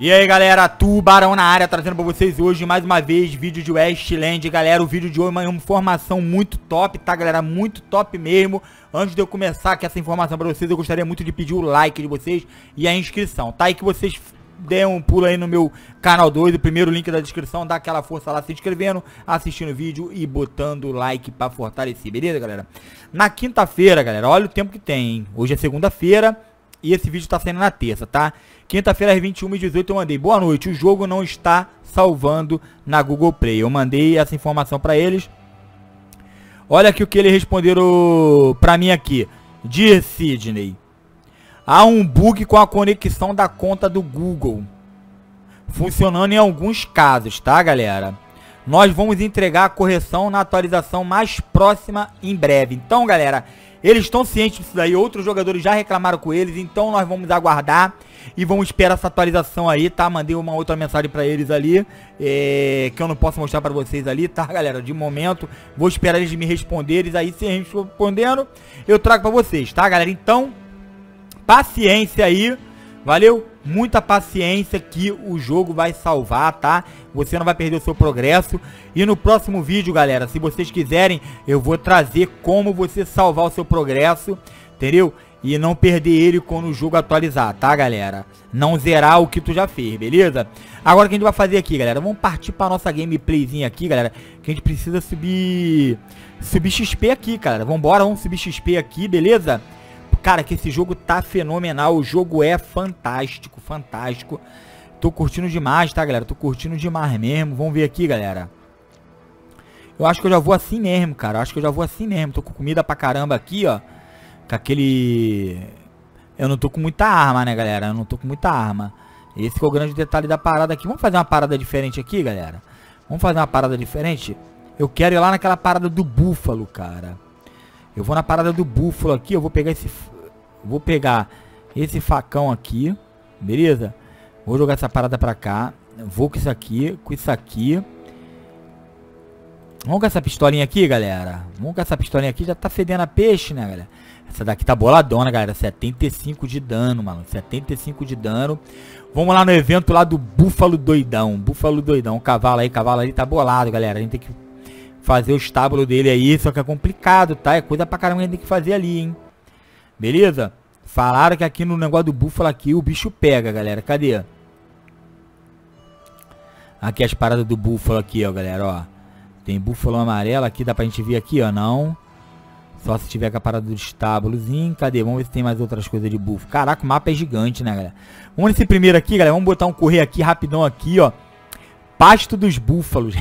E aí galera, Tubarão na área, trazendo pra vocês hoje mais uma vez vídeo de Westland Galera, o vídeo de hoje é uma informação muito top, tá galera? Muito top mesmo Antes de eu começar com essa informação pra vocês, eu gostaria muito de pedir o like de vocês e a inscrição, tá? E que vocês deem um pulo aí no meu canal 2, o primeiro link da descrição Dá aquela força lá se inscrevendo, assistindo o vídeo e botando o like pra fortalecer, beleza galera? Na quinta-feira galera, olha o tempo que tem, hein? Hoje é segunda-feira e esse vídeo tá saindo na terça, tá? Quinta-feira às 21 e 18 eu mandei. Boa noite, o jogo não está salvando na Google Play. Eu mandei essa informação para eles. Olha aqui o que eles responderam para mim aqui. Dear Sidney, há um bug com a conexão da conta do Google. Funcionando em alguns casos, tá galera? Nós vamos entregar a correção na atualização mais próxima em breve. Então galera, eles estão cientes disso daí, outros jogadores já reclamaram com eles, então nós vamos aguardar e vamos esperar essa atualização aí, tá? Mandei uma outra mensagem pra eles ali, é, que eu não posso mostrar pra vocês ali, tá, galera? De momento, vou esperar eles me responderem, aí se eles respondendo, eu trago pra vocês, tá, galera? Então, paciência aí, valeu? Muita paciência que o jogo vai salvar, tá? Você não vai perder o seu progresso. E no próximo vídeo, galera, se vocês quiserem, eu vou trazer como você salvar o seu progresso, entendeu? E não perder ele quando o jogo atualizar, tá, galera? Não zerar o que tu já fez, beleza? Agora o que a gente vai fazer aqui, galera? Vamos partir pra nossa gameplayzinha aqui, galera. Que a gente precisa subir... Subir XP aqui, cara. Vambora, vamos subir XP aqui, beleza? Cara, que esse jogo tá fenomenal. O jogo é fantástico, fantástico. Tô curtindo demais, tá, galera? Tô curtindo demais mesmo. Vamos ver aqui, galera. Eu acho que eu já vou assim mesmo, cara. Eu acho que eu já vou assim mesmo. Tô com comida pra caramba aqui, ó. Com aquele... Eu não tô com muita arma, né, galera? Eu não tô com muita arma. Esse é o grande detalhe da parada aqui. Vamos fazer uma parada diferente aqui, galera? Vamos fazer uma parada diferente? Eu quero ir lá naquela parada do búfalo, cara. Eu vou na parada do búfalo aqui. Eu vou pegar esse... Vou pegar esse facão aqui. Beleza? Vou jogar essa parada pra cá. Vou com isso aqui, com isso aqui. Vamos com essa pistolinha aqui, galera. Vamos com essa pistolinha aqui. Já tá fedendo a peixe, né, galera? Essa daqui tá boladona, galera. 75 de dano, mano. 75 de dano. Vamos lá no evento lá do Búfalo Doidão. Búfalo Doidão. Cavalo aí, cavalo ali tá bolado, galera. A gente tem que fazer o estábulo dele aí. Só que é complicado, tá? É coisa pra caramba que a gente tem que fazer ali, hein? Beleza? Falaram que aqui no negócio do búfalo aqui o bicho pega, galera. Cadê? Aqui as paradas do búfalo aqui, ó, galera, ó. Tem búfalo amarelo aqui, dá pra gente ver aqui, ó, não. Só se tiver com a parada do estábulozinho. Cadê? Vamos ver se tem mais outras coisas de búfalo. Caraca, o mapa é gigante, né, galera? Vamos nesse primeiro aqui, galera. Vamos botar um correr aqui, rapidão aqui, ó. Pasto dos búfalos.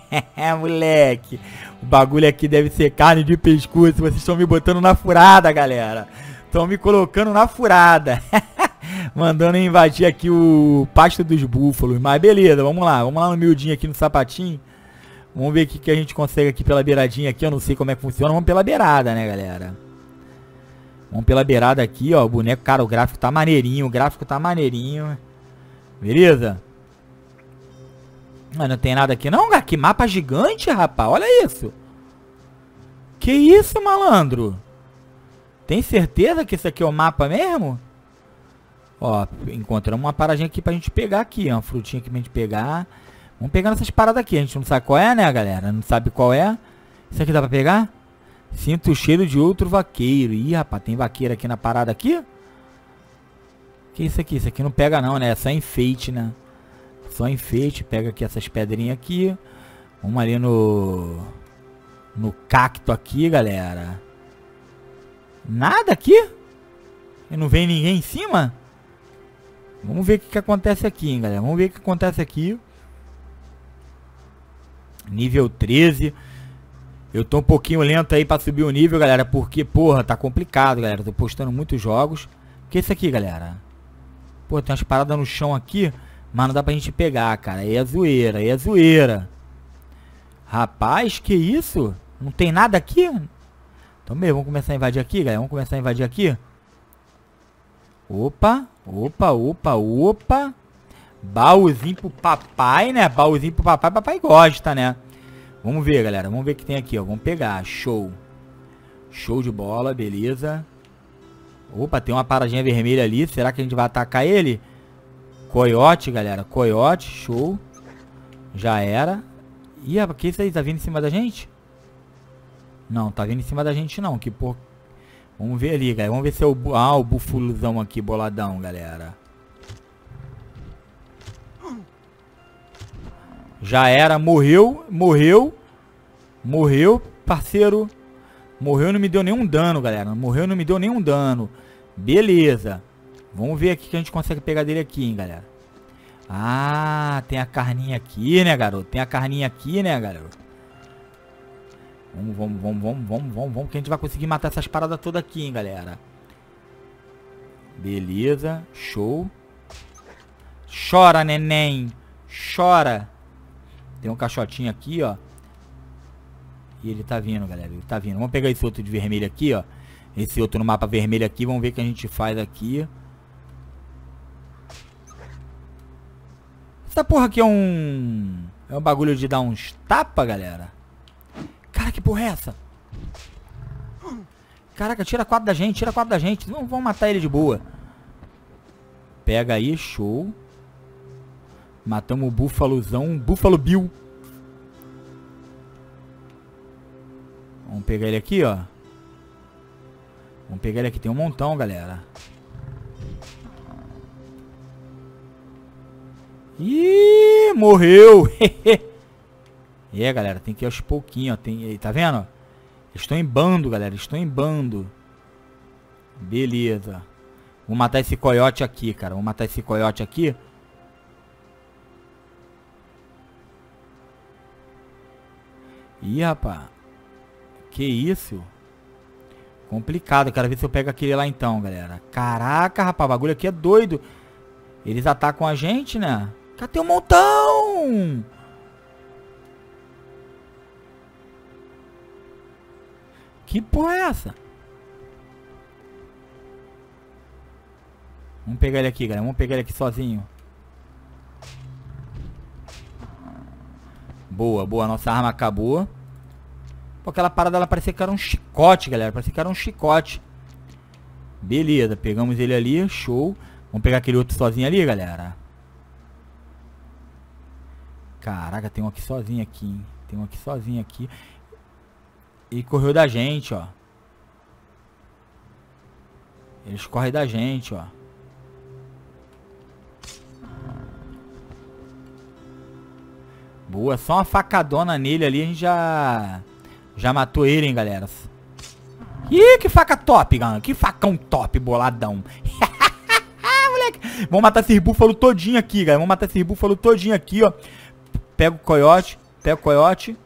Moleque. O bagulho aqui deve ser carne de pescoço. Vocês estão me botando na furada, galera. Estão me colocando na furada. Mandando invadir aqui o pasto dos búfalos. Mas beleza, vamos lá. Vamos lá no miudinho aqui no sapatinho. Vamos ver o que, que a gente consegue aqui pela beiradinha aqui. Eu não sei como é que funciona. Vamos pela beirada, né, galera? Vamos pela beirada aqui, ó. O boneco, cara, o gráfico tá maneirinho. O gráfico tá maneirinho. Beleza? Mas não tem nada aqui não, Que mapa gigante, rapaz. Olha isso. Que isso, malandro? Tem certeza que isso aqui é o mapa mesmo? Ó, encontramos uma paradinha aqui pra gente pegar aqui, ó. Uma frutinha aqui pra gente pegar. Vamos pegar essas paradas aqui. A gente não sabe qual é, né, galera? Não sabe qual é. Isso aqui dá pra pegar? Sinto o cheiro de outro vaqueiro. Ih, rapaz, tem vaqueiro aqui na parada aqui? Que isso aqui? Isso aqui não pega não, né? É só enfeite, né? Só enfeite. Pega aqui essas pedrinhas aqui. Vamos ali no... No cacto aqui, galera. Nada aqui? E não vem ninguém em cima? Vamos ver o que, que acontece aqui, hein, galera. Vamos ver o que acontece aqui. Nível 13. Eu tô um pouquinho lento aí pra subir o nível, galera. Porque, porra, tá complicado, galera. Tô postando muitos jogos. O que é isso aqui, galera? Pô, tem umas paradas no chão aqui. Mas não dá pra gente pegar, cara. Aí é zoeira, aí é zoeira. Rapaz, que isso? Não tem nada aqui? Então, mesmo, vamos começar a invadir aqui, galera. Vamos começar a invadir aqui. Opa, opa, opa, opa. Baúzinho pro papai, né? Baúzinho pro papai, papai gosta, né? Vamos ver, galera. Vamos ver o que tem aqui, ó. Vamos pegar. Show. Show de bola, beleza. Opa, tem uma paradinha vermelha ali. Será que a gente vai atacar ele? Coiote, galera. Coiote, show. Já era. Ih, o que isso aí? Tá vindo em cima da gente? Não, tá vindo em cima da gente não. Que por... Vamos ver ali, galera. Vamos ver se é o... Ah, o bufuluzão aqui, boladão, galera. Já era. Morreu. Morreu. Morreu, parceiro. Morreu não me deu nenhum dano, galera. Morreu não me deu nenhum dano. Beleza. Vamos ver aqui que a gente consegue pegar dele aqui, hein, galera. Ah, tem a carninha aqui, né, garoto? Tem a carninha aqui, né, garoto? Vamos, vamos, vamos, vamos, vamos, vamos, vamos, que a gente vai conseguir matar essas paradas todas aqui, hein, galera. Beleza, show. Chora, neném. Chora. Tem um caixotinho aqui, ó. E ele tá vindo, galera. Ele tá vindo. Vamos pegar esse outro de vermelho aqui, ó. Esse outro no mapa vermelho aqui. Vamos ver o que a gente faz aqui. Essa porra aqui é um... É um bagulho de dar uns tapa, galera. Cara, que porra é essa? Caraca, tira quatro da gente, tira quatro da gente. Não vamos matar ele de boa. Pega aí, show. Matamos o búfalozão, búfalo Bill. Vamos pegar ele aqui, ó. Vamos pegar ele aqui, tem um montão, galera. Ih, morreu. é, galera, tem que ir aos pouquinhos, ó. Tem, tá vendo? Estou em bando, galera. Estou em bando. Beleza. Vou matar esse coiote aqui, cara. Vou matar esse coiote aqui. Ih, rapaz. Que isso? Complicado. Quero ver se eu pego aquele lá então, galera. Caraca, rapaz. O bagulho aqui é doido. Eles atacam a gente, né? Cadê o montão? Que porra é essa? Vamos pegar ele aqui, galera. Vamos pegar ele aqui sozinho. Boa, boa. Nossa arma acabou. Pô, aquela parada ela parecia que era um chicote, galera. Parecia que era um chicote. Beleza, pegamos ele ali. Show. Vamos pegar aquele outro sozinho ali, galera. Caraca, tem um aqui sozinho aqui, hein? Tem um aqui sozinho aqui. E correu da gente, ó. Eles correm da gente, ó. Boa, só uma facadona nele ali, a gente já... Já matou ele, hein, galera. Ih, que faca top, galera. Que facão top, boladão. Moleque. Vamos matar esse búfalo todinho aqui, galera. Vamos matar esse búfalo todinho aqui, ó. Pega o coiote. Pega o coiote.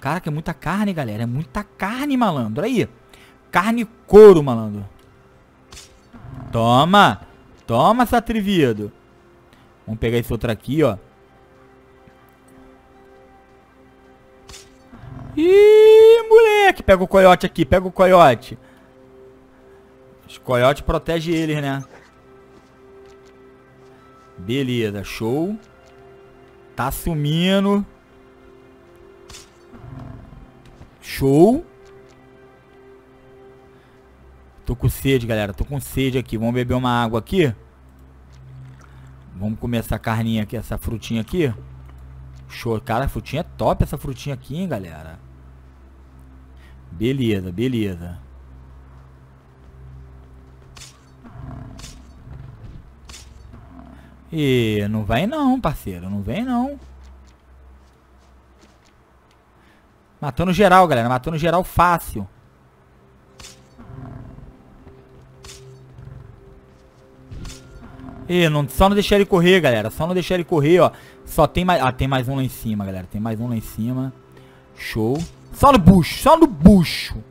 Caraca, é muita carne, galera. É muita carne, malandro. Aí. Carne couro, malandro. Toma. Toma, seu atrevido. Vamos pegar esse outro aqui, ó. Ih, moleque. Pega o coiote aqui. Pega o coiote. Os coiote protege eles, né? Beleza, show. Tá sumindo. Show. Tô com sede, galera. Tô com sede aqui. Vamos beber uma água aqui. Vamos comer essa carninha aqui, essa frutinha aqui. Show. Cara, a frutinha é top essa frutinha aqui, hein, galera. Beleza, beleza. E não vai não, parceiro. Não vem não. Matando geral, galera. Matando geral fácil. E não, só não deixar ele correr, galera. Só não deixar ele correr, ó. Só tem mais... Ah, tem mais um lá em cima, galera. Tem mais um lá em cima. Show. Só no bucho. Só no bucho.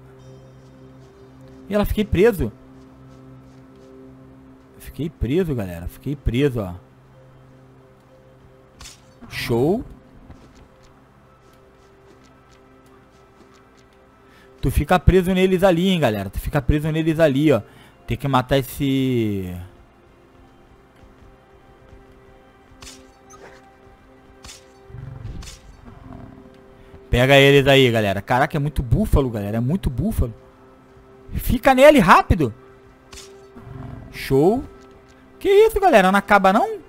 E ela fiquei preso. Fiquei preso, galera. Fiquei preso, ó. Show. Tu fica preso neles ali, hein, galera. Tu fica preso neles ali, ó. Tem que matar esse... Pega eles aí, galera. Caraca, é muito búfalo, galera. É muito búfalo. Fica nele, rápido. Show. Que isso, galera? Não acaba, não?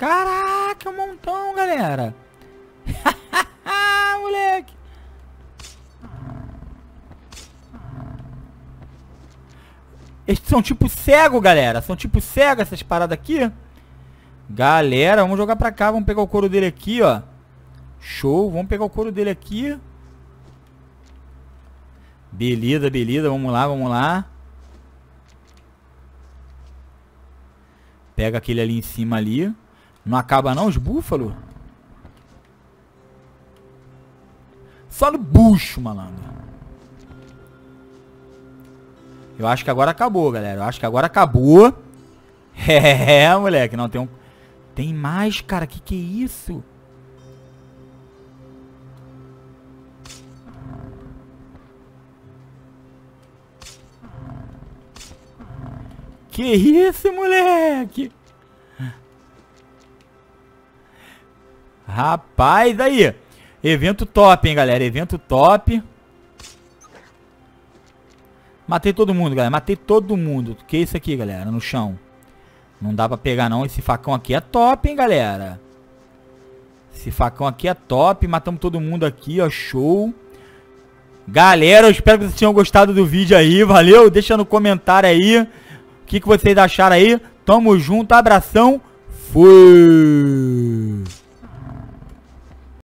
Caraca, um montão, galera. Moleque. Esses são tipo cego, galera. São tipo cego essas paradas aqui. Galera, vamos jogar pra cá. Vamos pegar o couro dele aqui, ó. Show. Vamos pegar o couro dele aqui. Beleza, beleza. Vamos lá, vamos lá. Pega aquele ali em cima ali. Não acaba não os búfalos? Só no bucho, malandro. Eu acho que agora acabou, galera. Eu acho que agora acabou. É, moleque. Não, tem um... Tem mais, cara. Que que é isso? Que isso, moleque? Rapaz, aí. Evento top, hein, galera. Evento top. Matei todo mundo, galera. Matei todo mundo. Que é isso aqui, galera? No chão. Não dá pra pegar, não. Esse facão aqui é top, hein, galera. Esse facão aqui é top. Matamos todo mundo aqui, ó. Show. Galera, eu espero que vocês tenham gostado do vídeo aí. Valeu? Deixa no comentário aí. O que, que vocês acharam aí. Tamo junto. Abração. Fui.